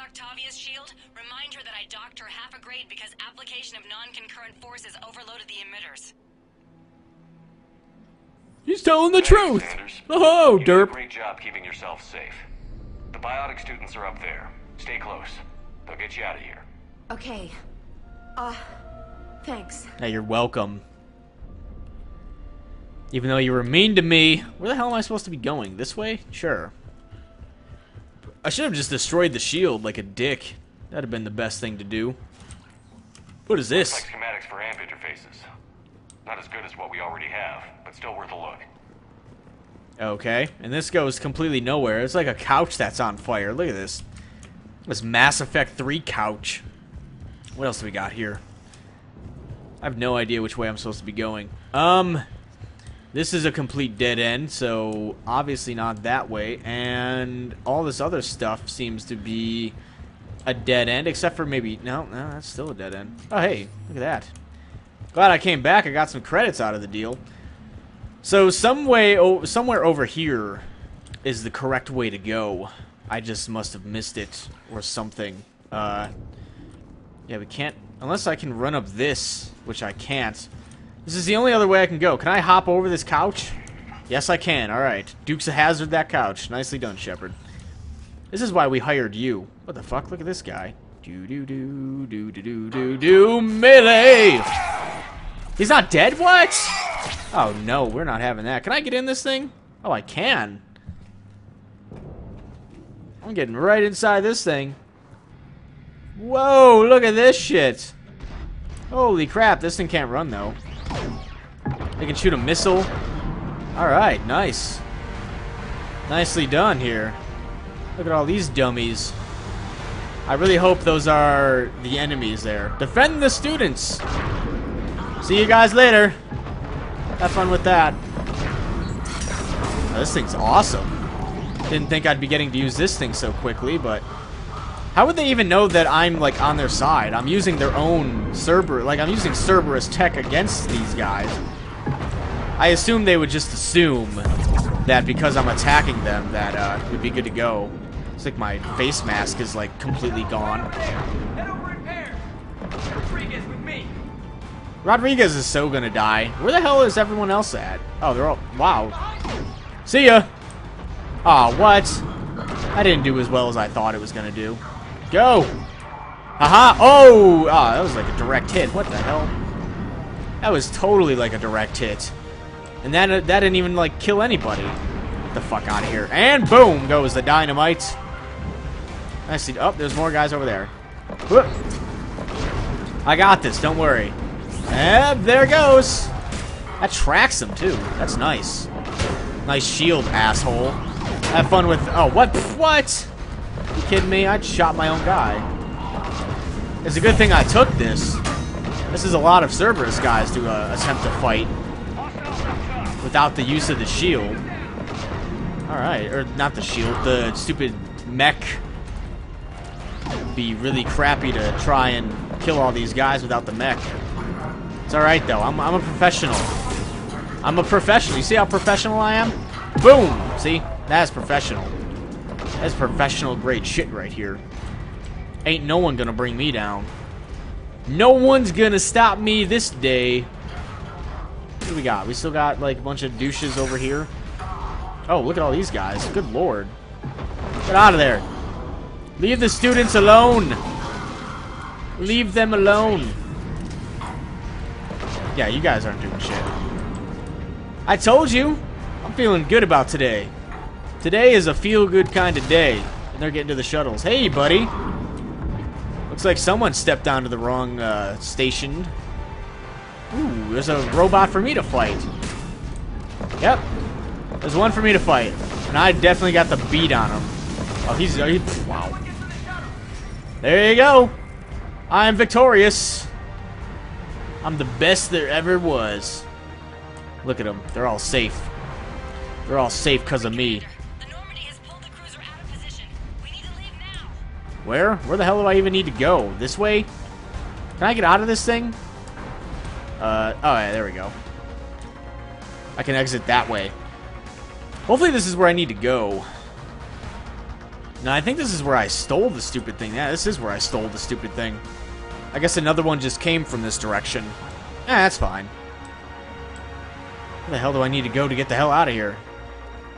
Octavia's shield, remind her that I docked her half a grade because application of non-concurrent forces overloaded the emitters. He's telling the Thanks, truth. Sanders. Oh, You did a derp. great job keeping yourself safe. The biotic students are up there. Stay close. They'll get you out of here. Okay. Uh, thanks. Hey, you're welcome. Even though you were mean to me, where the hell am I supposed to be going? This way? Sure. I should have just destroyed the shield like a dick. That'd have been the best thing to do. What is Looks this? like schematics for amp interfaces. Not as good as what we already have, but still worth a look. Okay, and this goes completely nowhere. It's like a couch that's on fire. Look at this. This Mass Effect 3 couch. What else do we got here? I have no idea which way I'm supposed to be going. Um, this is a complete dead end, so obviously not that way. And all this other stuff seems to be a dead end, except for maybe... No, no, that's still a dead end. Oh, hey, look at that. Glad I came back. I got some credits out of the deal. So some way, oh, somewhere over here is the correct way to go. I just must have missed it or something. Uh, yeah, we can't unless I can run up this, which I can't. This is the only other way I can go. Can I hop over this couch? Yes, I can. All right, Dukes a Hazard that couch. Nicely done, Shepard. This is why we hired you. What the fuck? Look at this guy. Do do do do do do do do melee. He's not dead. What? Oh no, we're not having that. Can I get in this thing? Oh, I can. I'm getting right inside this thing. Whoa, look at this shit. Holy crap, this thing can't run though. They can shoot a missile. Alright, nice. Nicely done here. Look at all these dummies. I really hope those are the enemies there. Defend the students! See you guys later. Have fun with that. Oh, this thing's awesome. Didn't think I'd be getting to use this thing so quickly, but... How would they even know that I'm, like, on their side? I'm using their own Cerberus... Like, I'm using Cerberus tech against these guys. I assume they would just assume that because I'm attacking them that, uh, we'd be good to go. It's like my face mask is, like, completely gone. Rodriguez is so gonna die. Where the hell is everyone else at? Oh, they're all... Wow. See ya! Aw, what? I didn't do as well as I thought it was gonna do. Go! Haha! Oh! Ah, that was like a direct hit. What the hell? That was totally like a direct hit. And that, uh, that didn't even, like, kill anybody. Get the fuck out of here. And boom goes the dynamite. I see... Oh, there's more guys over there. Whoop. I got this. Don't worry. And there goes. That tracks him, too. That's nice. Nice shield, asshole. Have fun with... Oh, what? What? You kidding me? I shot my own guy. It's a good thing I took this. This is a lot of Cerberus guys to uh, attempt to fight without the use of the shield. Alright, or not the shield, the stupid mech. would Be really crappy to try and kill all these guys without the mech. It's alright though, I'm, I'm a professional. I'm a professional. You see how professional I am? Boom! See? That's professional. That's professional grade shit right here. Ain't no one gonna bring me down. No one's gonna stop me this day. Do we got? We still got like a bunch of douches over here. Oh, look at all these guys. Good lord. Get out of there. Leave the students alone. Leave them alone. Yeah, you guys aren't doing shit. I told you. I'm feeling good about today. Today is a feel-good kind of day. And they're getting to the shuttles. Hey, buddy. Looks like someone stepped onto the wrong uh, station. Ooh, there's a robot for me to fight. Yep. There's one for me to fight. And I definitely got the beat on him. Oh, he's... Oh, he, wow. There you go. I am victorious. I'm the best there ever was. Look at them. They're all safe. They're all safe because of me. The Normandy has pulled the cruiser out of position. We need to leave now. Where? Where the hell do I even need to go? This way? Can I get out of this thing? Uh, oh yeah, there we go. I can exit that way. Hopefully this is where I need to go. No, I think this is where I stole the stupid thing. Yeah, this is where I stole the stupid thing. I guess another one just came from this direction. Eh, that's fine. Where the hell do I need to go to get the hell out of here?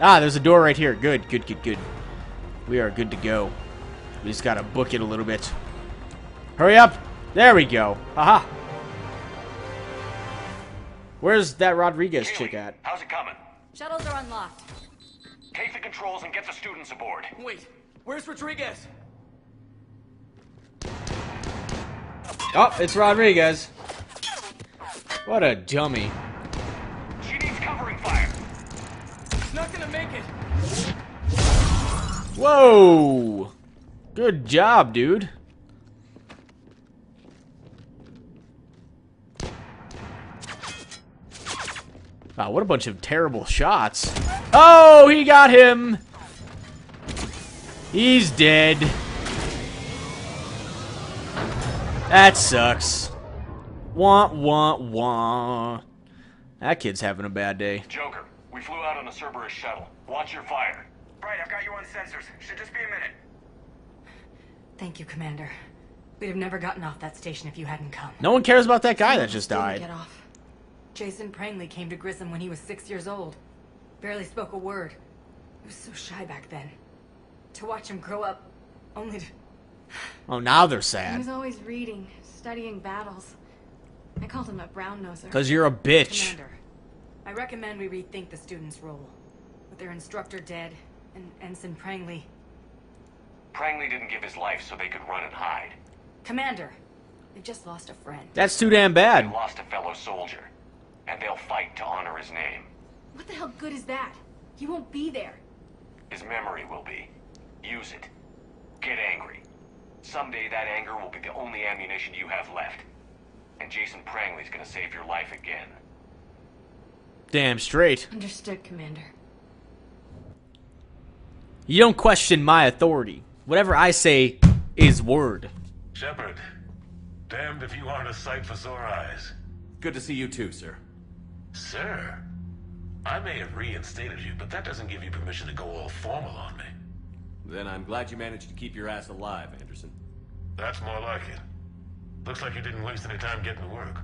Ah, there's a door right here. Good, good, good, good. We are good to go. We just gotta book it a little bit. Hurry up! There we go. Haha. Where's that Rodriguez Kahlee, chick at? How's it coming? Shuttles are unlocked. Take the controls and get the students aboard. Wait, where's Rodriguez? Oh, it's Rodriguez. What a dummy. She needs covering fire. He's not gonna make it. Whoa! Good job, dude. Wow, what a bunch of terrible shots. Oh, he got him! He's dead. That sucks. Wah, wah, wah. That kid's having a bad day. Joker, we flew out on a Cerberus shuttle. Watch your fire. Right, I've got you on sensors. Should just be a minute. Thank you, Commander. We'd have never gotten off that station if you hadn't come. No one cares about that guy that just Didn't died. Get off. Jason Prangley came to Grissom when he was six years old. Barely spoke a word. He was so shy back then. To watch him grow up, only to... Oh, now they're sad. He was always reading, studying battles. I called him a brown noser. Because you're a bitch. Commander, I recommend we rethink the students' role. With their instructor dead, and Ensign Prangley. Prangley didn't give his life so they could run and hide. Commander, they've just lost a friend. That's too damn They bad. lost a fellow soldier. And they'll fight to honor his name. What the hell good is that? He won't be there. His memory will be. Use it. Get angry. Someday that anger will be the only ammunition you have left. And Jason Prangley's gonna save your life again. Damn straight. Understood, Commander. You don't question my authority. Whatever I say is word. Shepard, damned if you aren't a sight for sore eyes. Good to see you too, sir. Sir, I may have reinstated you, but that doesn't give you permission to go all formal on me. Then I'm glad you managed to keep your ass alive, Anderson. That's more like it. Looks like you didn't waste any time getting to work.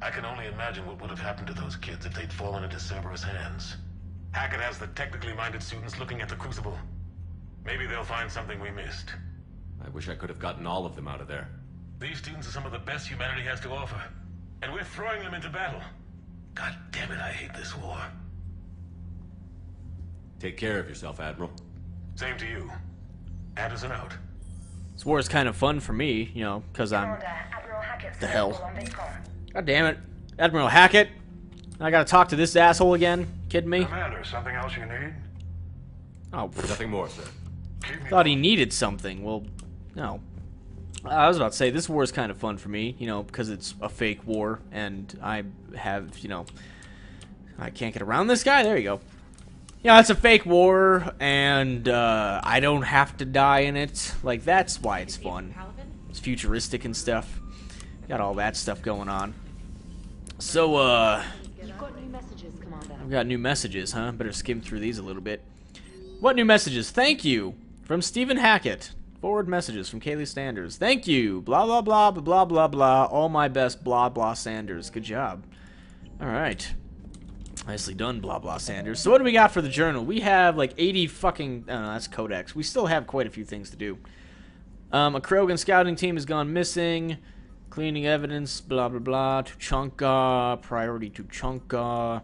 I can only imagine what would have happened to those kids if they'd fallen into Cerberus' hands. Hackett has the technically minded students looking at the Crucible. Maybe they'll find something we missed. I wish I could have gotten all of them out of there. These students are some of the best humanity has to offer. And we're throwing them into battle. God damn it, I hate this war. Take care of yourself, Admiral. Same to you. Anderson out. This war is kind of fun for me, you know, because I'm. The hell? God damn it. Admiral Hackett. I gotta talk to this asshole again? Kidding me? Commander, something else you need? Oh, pff, Nothing more, sir. Keep thought he needed something. Well, no. I was about to say, this war is kind of fun for me, you know, because it's a fake war, and I have, you know, I can't get around this guy. There you go. Yeah, it's a fake war, and uh, I don't have to die in it. Like, that's why it's fun. It's futuristic and stuff. Got all that stuff going on. So, uh, You've got new messages, Commander. I've got new messages, huh? Better skim through these a little bit. What new messages? Thank you from Stephen Hackett. Forward messages from Kahlee Sanders. Thank you. Blah blah blah blah blah blah. All my best. Blah blah Sanders. Good job. All right. Nicely done, blah blah Sanders. So what do we got for the journal? We have like 80 fucking. Oh, no, that's Codex. We still have quite a few things to do. Um, a Krogan scouting team has gone missing. Cleaning evidence, blah blah blah. Tuchanka, priority to Tuchanka.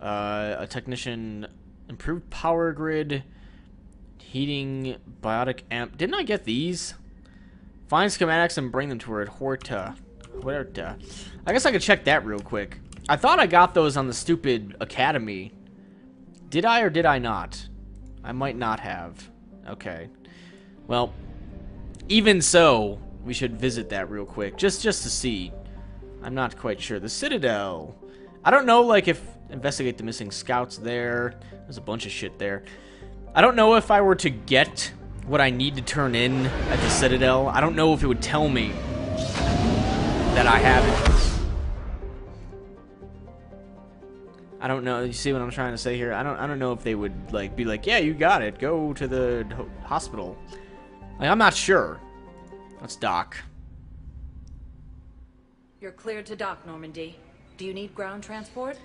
Uh, a technician, improved power grid, heating, biotic amp. Didn't I get these? Find schematics and bring them to her at Horta. Huerta. I guess I could check that real quick. I thought I got those on the stupid academy. Did I or did I not? I might not have. Okay. Well, even so, we should visit that real quick, just just to see. I'm not quite sure. The Citadel. I don't know, like, if investigate the missing scouts there. There's a bunch of shit there. I don't know if I were to get what I need to turn in at the Citadel. I don't know if it would tell me that I have it. I don't know. You see what I'm trying to say here? I don't. I don't know if they would like be like, yeah, you got it. Go to the hospital. Like, I'm not sure. Let's dock. You're cleared to dock, Normandy. Do you need ground transport?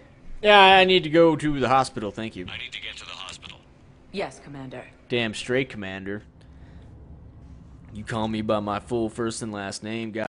Yeah, I need to go to the hospital. Thank you. I need to get to the hospital. Yes, Commander. Damn straight, Commander. You call me by my full first and last name, guy.